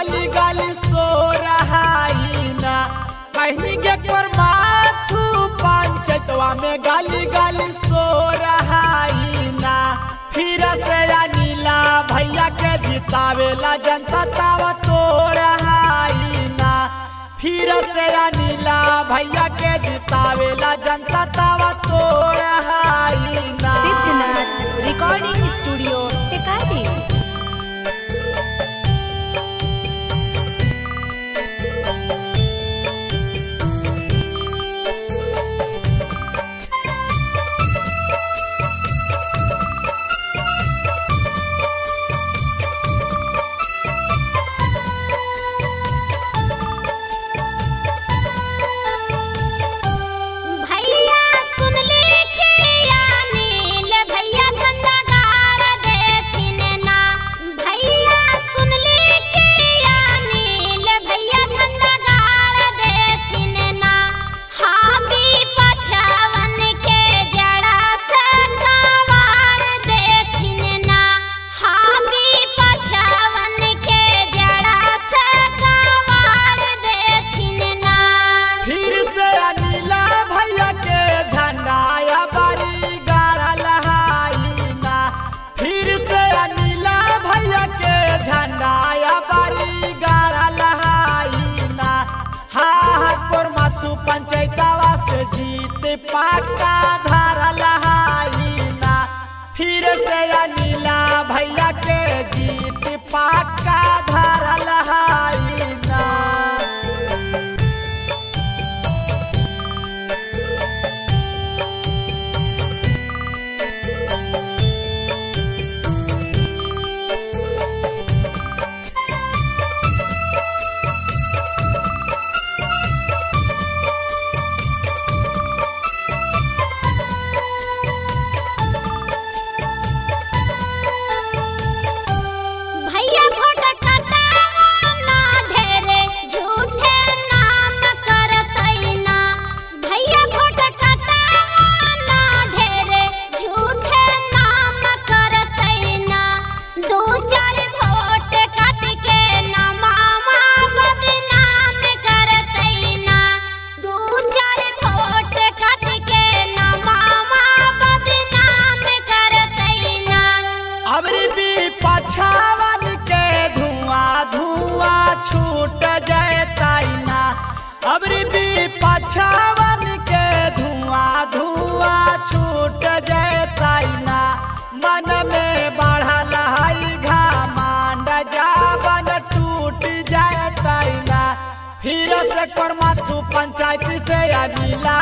गाली गाली सो रहा ही ना। कहनी के पर माथू पंचतवा में गाली गाली सो रहा ही ना। फिर से या नीला भैया के जितावेला जनता तावा सो रहा ही ना। फिर से या नीला भैया के जितावेला जनता धरल फिर भैया के पाका धरल हाई अबरी भी पछावन के धुआँ धुआँ छूट जैसा मन में बढ़ा हई जावन टूट जैसा ना फिर पंचायत से अगिला